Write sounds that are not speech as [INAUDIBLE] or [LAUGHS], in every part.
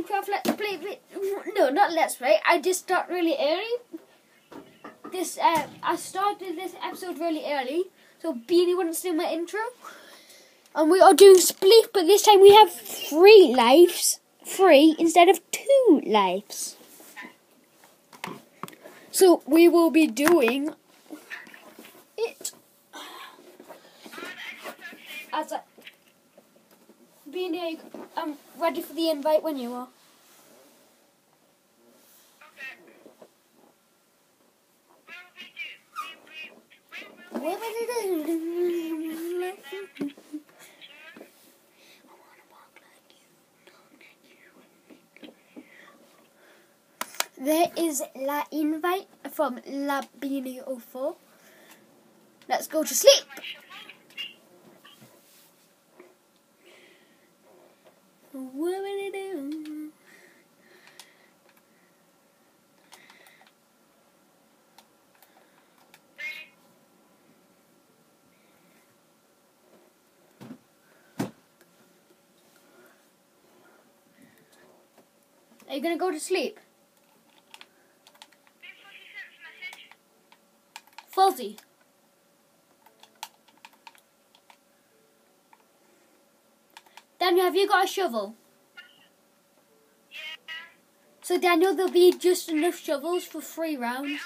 Minecraft Let's Play. No, not Let's Play. I just start really early. This uh, I started this episode really early, so Beanie wouldn't do my intro. And we are doing spleef, but this time we have three lives, three instead of two lives. So we will be doing it as a I'm ready for the invite when you are. There is la invite from Labini04. Let's go to sleep. What will it do? Are you gonna go to sleep? Fuzzy. Daniel, have you got a shovel? So Daniel, there'll be just enough shovels for three rounds.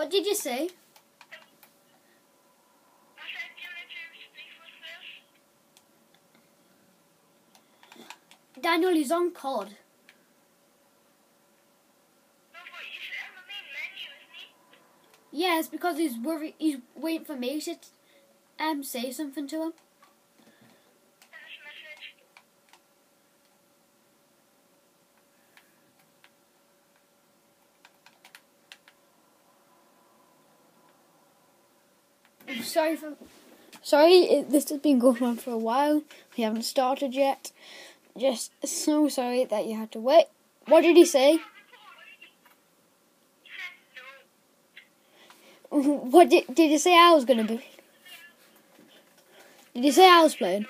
What did you say? Daniel, is on COD. Yes, because he's worried. He's waiting for me to um say something to him. I'm sorry for. Sorry, this has been going on for a while. We haven't started yet. Just so sorry that you had to wait. What did he say? [LAUGHS] What did did you say I was gonna be? Did you say I was playing?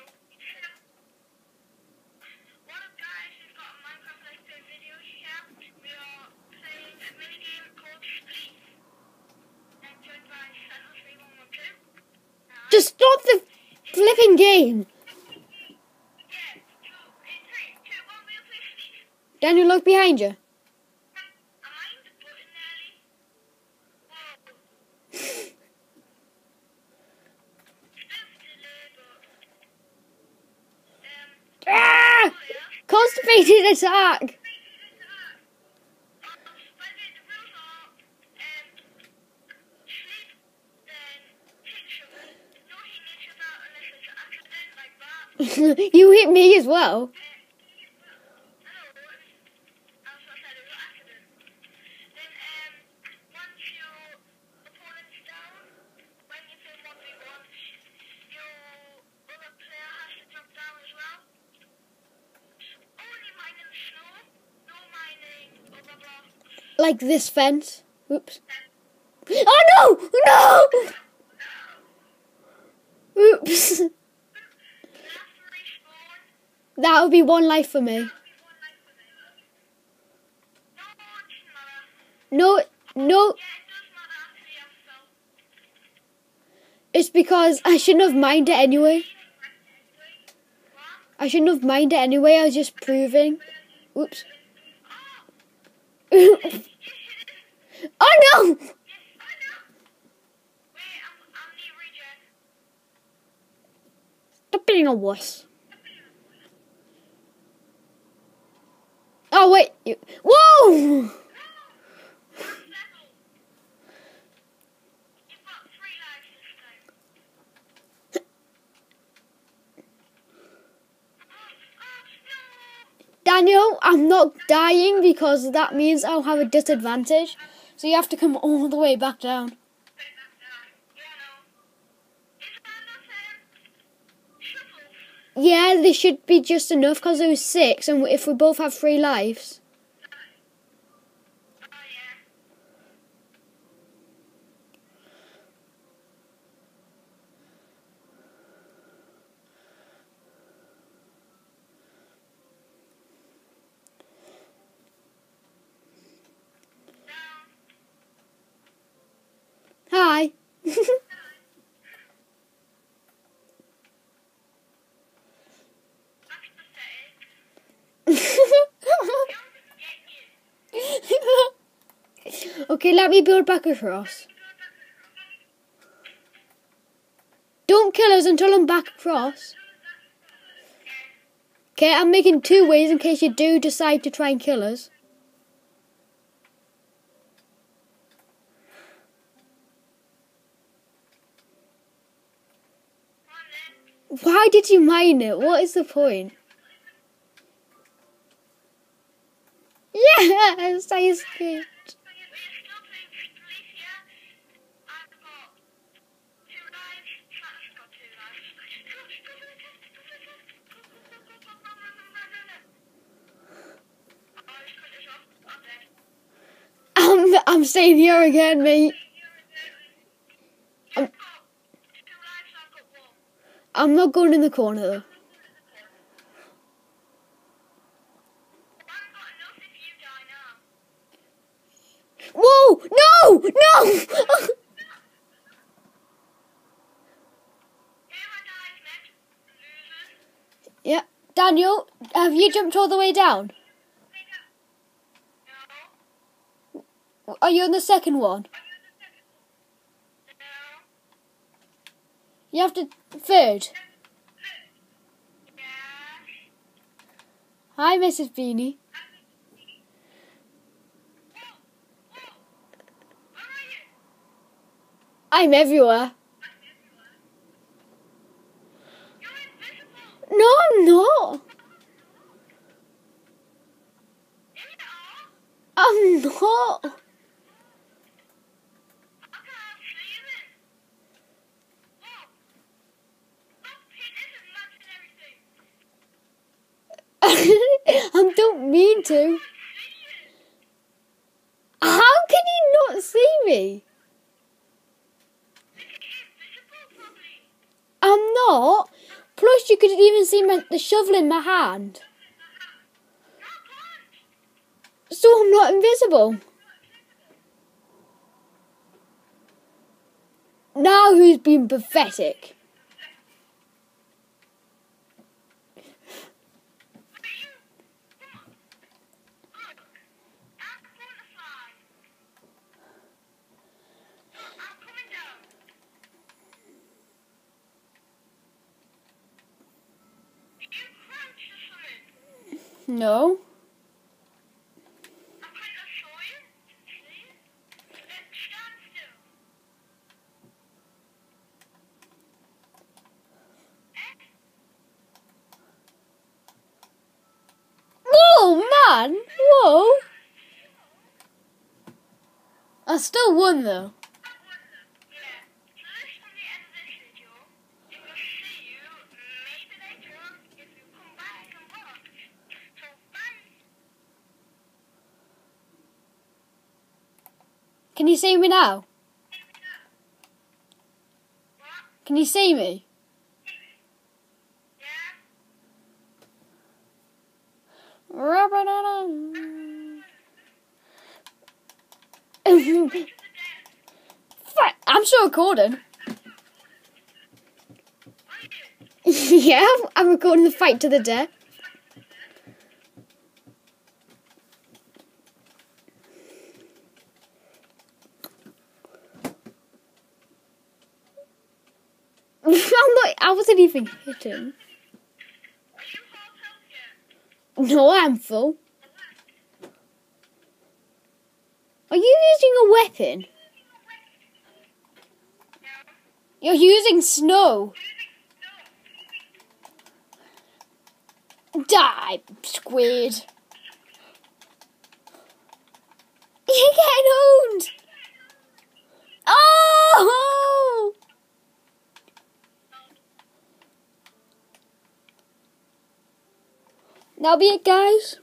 Flipping game. Daniel, look behind you. [LAUGHS] Ah! Constipated attack. [LAUGHS] you hit me as well. Like this fence. Oops. [GASPS] Oh no! No! [LAUGHS] Oops. [LAUGHS] That would be one life for me. No, no. It's because I shouldn't have minded anyway. I shouldn't have minded anyway. I was just proving. Oops. [LAUGHS] oh no! Stop being a wuss. Oh wait! You, whoa! Daniel, I'm not dying because that means I'll have a disadvantage. So you have to come all the way back down. Yeah, there should be just enough because there was six, and if we both have three lives. Hi. [LAUGHS] okay, let me build back across. Don't kill us until I'm back across. Okay, I'm making two ways in case you do decide to try and kill us. Why did you mine it? What is the point? [LAUGHS] Yes, I escaped. I'm, staying here again, mate. I'm, I'm not going in the corner though. Whoa! No! No! [LAUGHS] yeah. Daniel, have you jumped all the way down? Are you on the second one? You have to third. Hi, Mrs. Beanie. I'm everywhere. No, I'm not. I'm not. To. How can you not see me? I'm not. Plus, you could even see my, the shovel in my hand. So I'm not invisible. Now who's been pathetic? No. Whoa, man! Whoa! I still won though. Can you see me now? Can you see me? [LAUGHS] I'm still recording. [LAUGHS] yeah, I'm recording the fight to the death. I'm not. I wasn't even hitting. No, I'm full. Are you using a weapon? You're using snow. Die, squid. You're getting owned. Oh! That'll be it, guys.